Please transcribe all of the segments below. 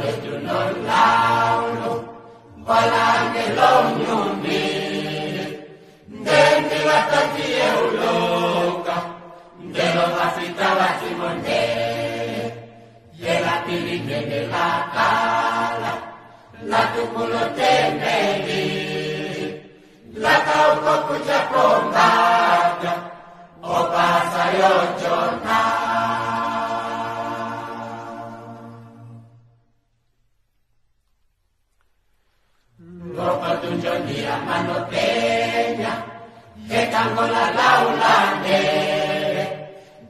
Christ. Okotunjonia manopenya Hekangola laulane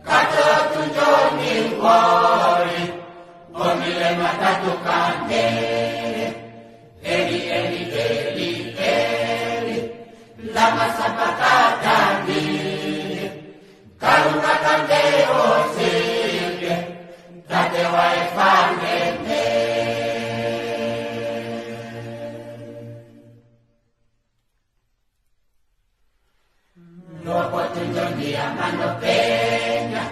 Kato tunjoni ngori Omile matatukane Armando Peña,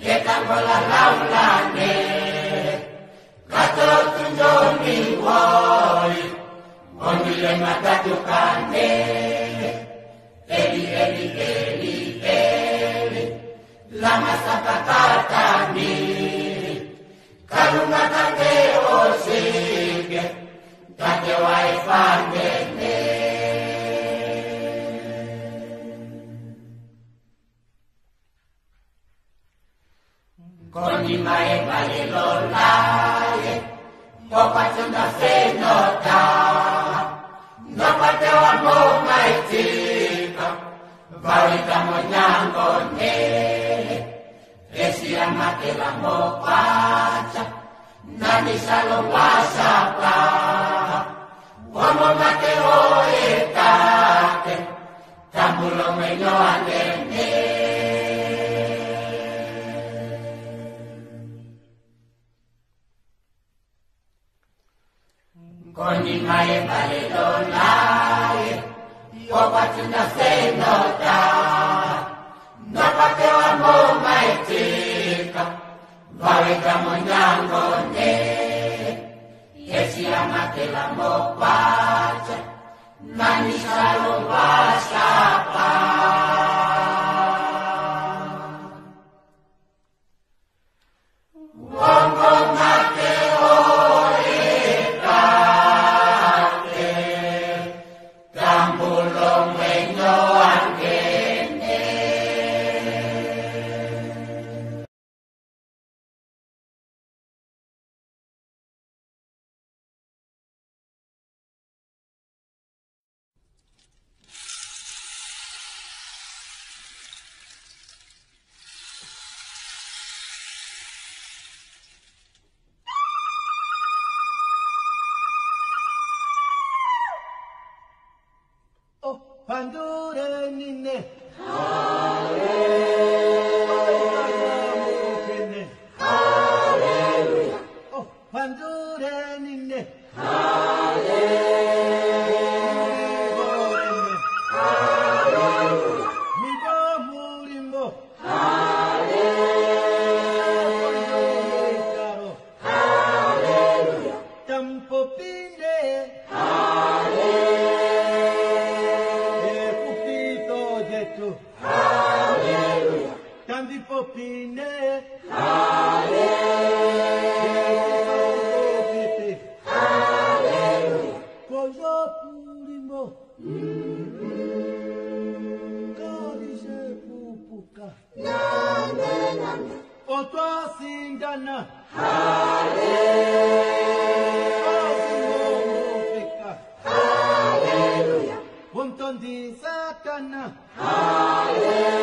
llegamos la laula ne, gato tunjo mi woi, boni le matatu kane. con mi maeva di lollaie, sto facendo a se nota, no facevo al mo mai zica, valita mognango ne, e si amate la mo faccia, nani salo wasapa, mate o e tate, tamulo meglio a Konimaye palilolaye, yopatina senota, napatewa mboma etika, vaweka monyangone, yesiyamatela mokwacha, nanishalo vashapa. Whoa! pandure ninne. Hallelujah.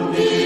Amen.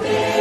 Lord.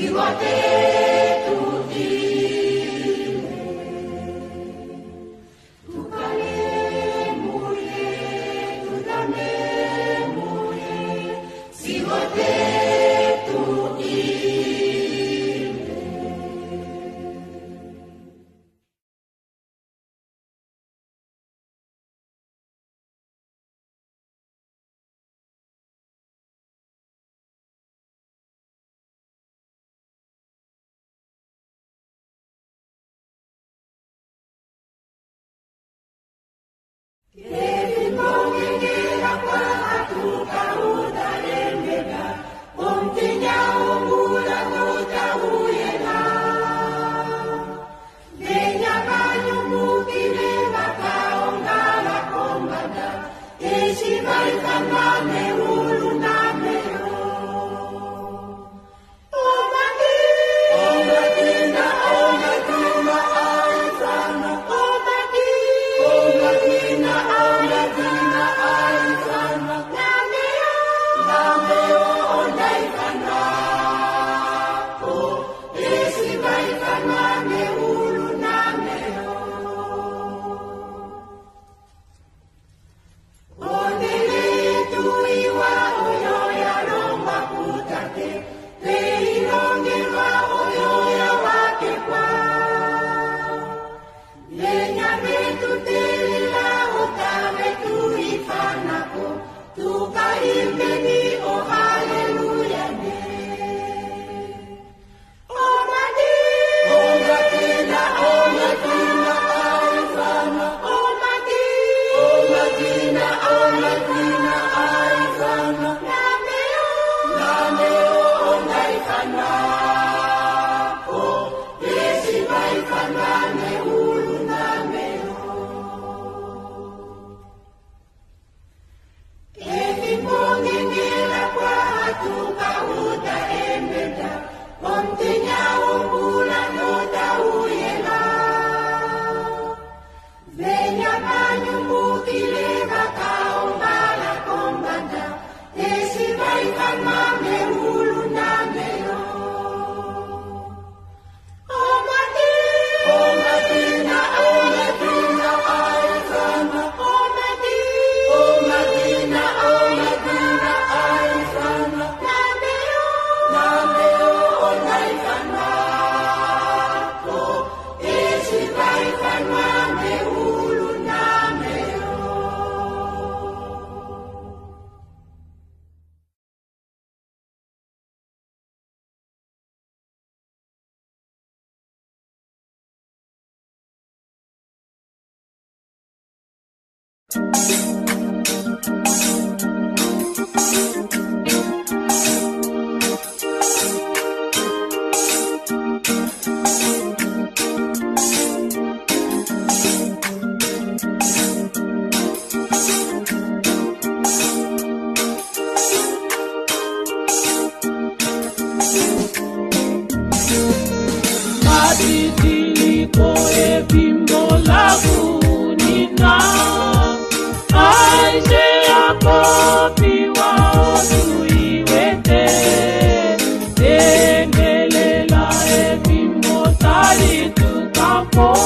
Timoteo.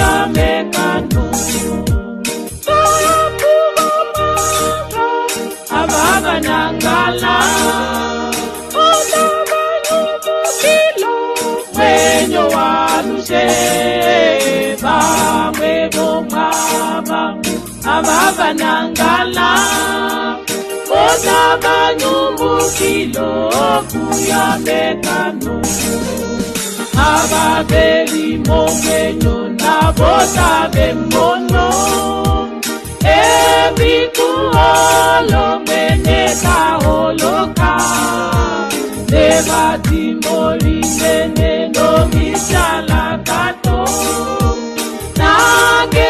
kuyamekano. Kapugomaba, ababanangala otabanyumukilo mwenyo waluse ababeli momenyo na botabe mono. Ebiku olomeneka oloka nebatimoli mene nomisalakato nage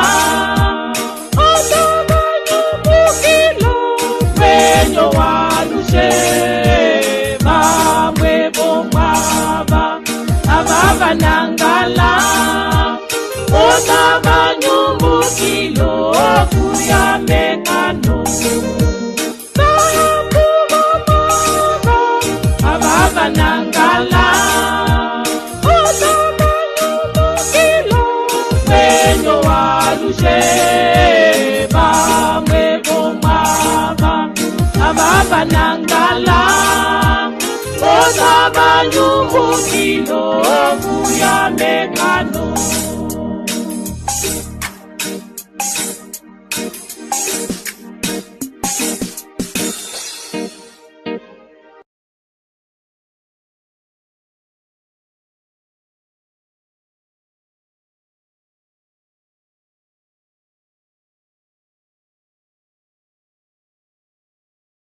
iloku yamekano sahambumamoka abavanangala otamalulukilo wenyo waluje bamwe bomaba abavanangala otabanyumbukilo oku yamekano